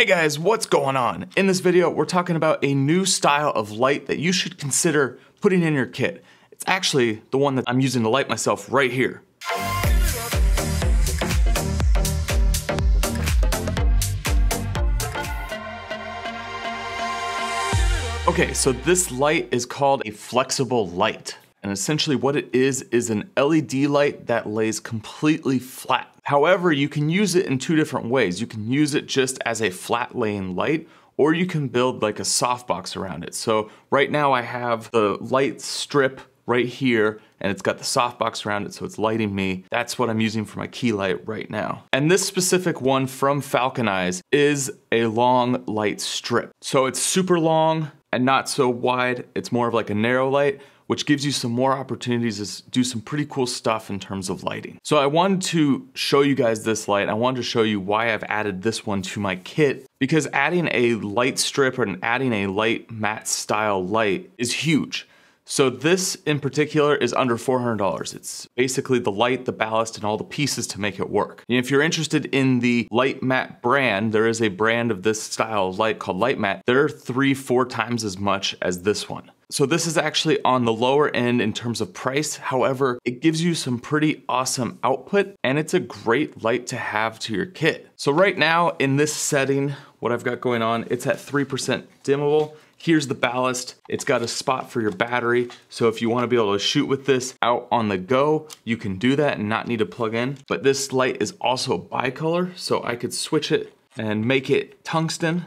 Hey guys, what's going on? In this video, we're talking about a new style of light that you should consider putting in your kit. It's actually the one that I'm using to light myself right here. Okay, so this light is called a flexible light. And essentially what it is, is an LED light that lays completely flat. However, you can use it in two different ways. You can use it just as a flat laying light, or you can build like a softbox around it. So right now I have the light strip right here and it's got the softbox around it so it's lighting me. That's what I'm using for my key light right now. And this specific one from Falcon Eyes is a long light strip. So it's super long and not so wide. It's more of like a narrow light, which gives you some more opportunities to do some pretty cool stuff in terms of lighting. So I wanted to show you guys this light. I wanted to show you why I've added this one to my kit because adding a light strip and adding a light matte style light is huge. So this in particular is under $400. It's basically the light, the ballast, and all the pieces to make it work. And if you're interested in the LiteMat brand, there is a brand of this style of light called LiteMat. They're three, four times as much as this one. So this is actually on the lower end in terms of price. However, it gives you some pretty awesome output and it's a great light to have to your kit. So right now in this setting, what I've got going on, it's at 3% dimmable. Here's the ballast. It's got a spot for your battery. So if you wanna be able to shoot with this out on the go, you can do that and not need to plug in. But this light is also bicolor, so I could switch it and make it tungsten.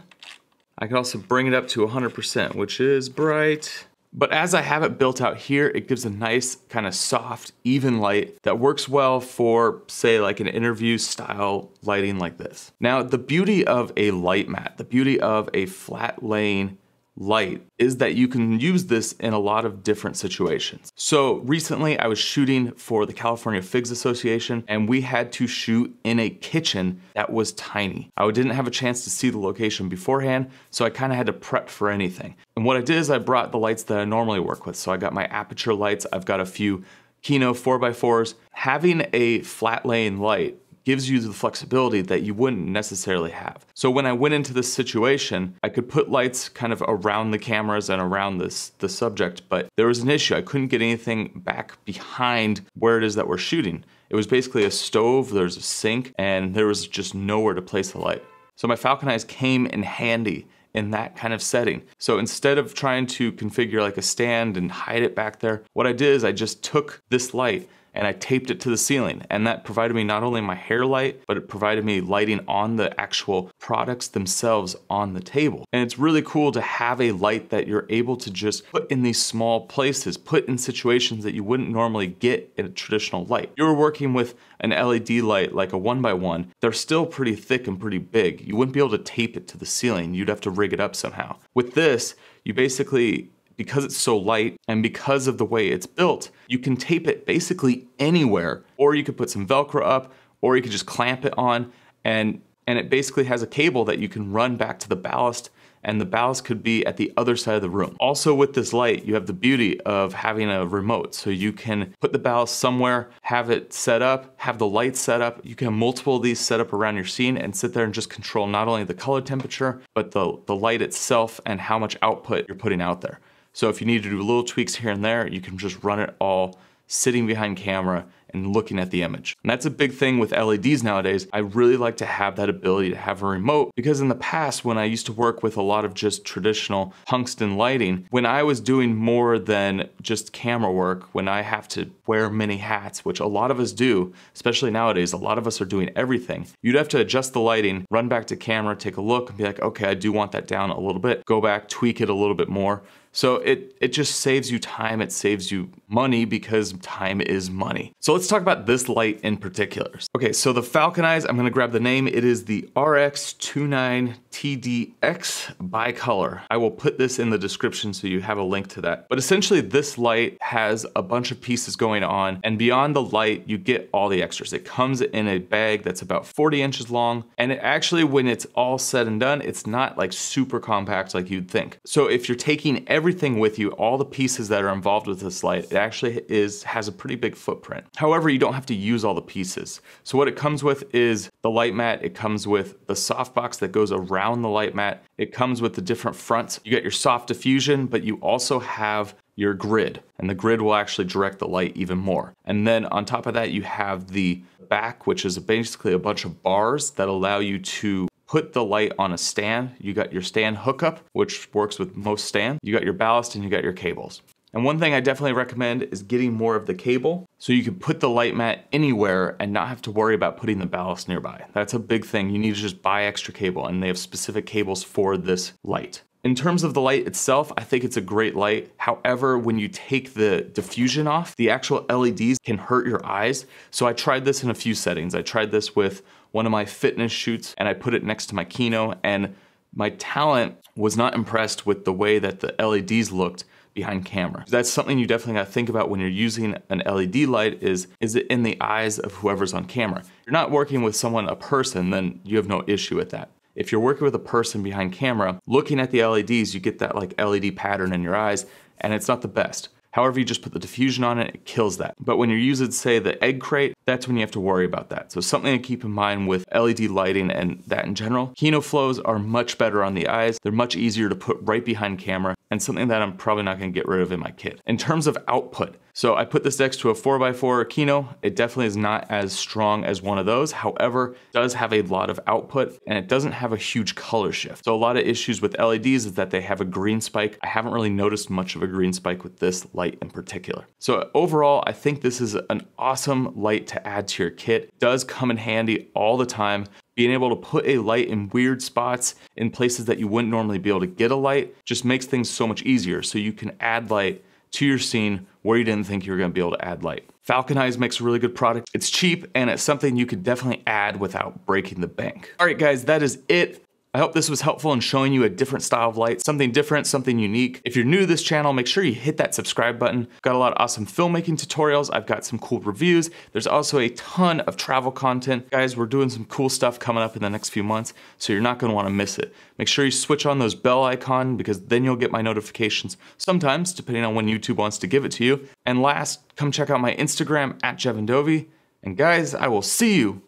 I can also bring it up to 100%, which is bright. But as I have it built out here, it gives a nice kind of soft, even light that works well for say like an interview style lighting like this. Now, the beauty of a light mat, the beauty of a flat laying light is that you can use this in a lot of different situations. So recently I was shooting for the California Figs Association and we had to shoot in a kitchen that was tiny. I didn't have a chance to see the location beforehand, so I kind of had to prep for anything. And what I did is I brought the lights that I normally work with. So I got my Aputure lights, I've got a few Kino 4x4s. Having a flat laying light gives you the flexibility that you wouldn't necessarily have. So when I went into this situation, I could put lights kind of around the cameras and around this the subject, but there was an issue. I couldn't get anything back behind where it is that we're shooting. It was basically a stove, there's a sink, and there was just nowhere to place the light. So my Falcon Eyes came in handy in that kind of setting. So instead of trying to configure like a stand and hide it back there, what I did is I just took this light and I taped it to the ceiling. And that provided me not only my hair light, but it provided me lighting on the actual products themselves on the table. And it's really cool to have a light that you're able to just put in these small places, put in situations that you wouldn't normally get in a traditional light. You're working with an LED light like a one by one, they're still pretty thick and pretty big. You wouldn't be able to tape it to the ceiling. You'd have to rig it up somehow. With this, you basically because it's so light and because of the way it's built, you can tape it basically anywhere, or you could put some Velcro up, or you could just clamp it on, and, and it basically has a cable that you can run back to the ballast and the ballast could be at the other side of the room. Also with this light, you have the beauty of having a remote. So you can put the ballast somewhere, have it set up, have the light set up. You can have multiple of these set up around your scene and sit there and just control not only the color temperature, but the, the light itself and how much output you're putting out there. So if you need to do little tweaks here and there, you can just run it all sitting behind camera and looking at the image. And that's a big thing with LEDs nowadays. I really like to have that ability to have a remote because in the past when I used to work with a lot of just traditional tungsten lighting, when I was doing more than just camera work, when I have to wear many hats, which a lot of us do, especially nowadays, a lot of us are doing everything. You'd have to adjust the lighting, run back to camera, take a look and be like, okay, I do want that down a little bit, go back, tweak it a little bit more. So it, it just saves you time, it saves you money because time is money. So let's talk about this light in particular. Okay, so the Falcon Eyes, I'm gonna grab the name. It is the RX29TDX bicolor. I will put this in the description so you have a link to that. But essentially this light has a bunch of pieces going on and beyond the light, you get all the extras. It comes in a bag that's about 40 inches long and it actually, when it's all said and done, it's not like super compact like you'd think. So if you're taking every everything with you, all the pieces that are involved with this light, it actually is has a pretty big footprint. However, you don't have to use all the pieces. So what it comes with is the light mat, it comes with the softbox that goes around the light mat, it comes with the different fronts. You get your soft diffusion, but you also have your grid, and the grid will actually direct the light even more. And then on top of that, you have the back, which is basically a bunch of bars that allow you to put the light on a stand. You got your stand hookup, which works with most stands. You got your ballast and you got your cables. And one thing I definitely recommend is getting more of the cable so you can put the light mat anywhere and not have to worry about putting the ballast nearby. That's a big thing. You need to just buy extra cable and they have specific cables for this light. In terms of the light itself, I think it's a great light. However, when you take the diffusion off, the actual LEDs can hurt your eyes. So I tried this in a few settings. I tried this with one of my fitness shoots and I put it next to my Kino and my talent was not impressed with the way that the LEDs looked behind camera. That's something you definitely gotta think about when you're using an LED light is, is it in the eyes of whoever's on camera? If you're not working with someone, a person, then you have no issue with that. If you're working with a person behind camera, looking at the LEDs, you get that like LED pattern in your eyes, and it's not the best. However, you just put the diffusion on it, it kills that. But when you're using, say, the egg crate, that's when you have to worry about that. So something to keep in mind with LED lighting and that in general. Kino Flos are much better on the eyes. They're much easier to put right behind camera and something that I'm probably not gonna get rid of in my kit. In terms of output, so I put this next to a 4x4 Kino. It definitely is not as strong as one of those. However, does have a lot of output and it doesn't have a huge color shift. So a lot of issues with LEDs is that they have a green spike. I haven't really noticed much of a green spike with this light in particular. So overall, I think this is an awesome light to add to your kit. It does come in handy all the time. Being able to put a light in weird spots in places that you wouldn't normally be able to get a light just makes things so much easier. So you can add light to your scene where you didn't think you were gonna be able to add light. Falcon Eyes makes a really good product. It's cheap and it's something you could definitely add without breaking the bank. All right guys, that is it I hope this was helpful in showing you a different style of light, something different, something unique. If you're new to this channel, make sure you hit that subscribe button. Got a lot of awesome filmmaking tutorials. I've got some cool reviews. There's also a ton of travel content. Guys, we're doing some cool stuff coming up in the next few months, so you're not gonna wanna miss it. Make sure you switch on those bell icon because then you'll get my notifications sometimes, depending on when YouTube wants to give it to you. And last, come check out my Instagram at Jeven. And guys, I will see you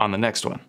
on the next one.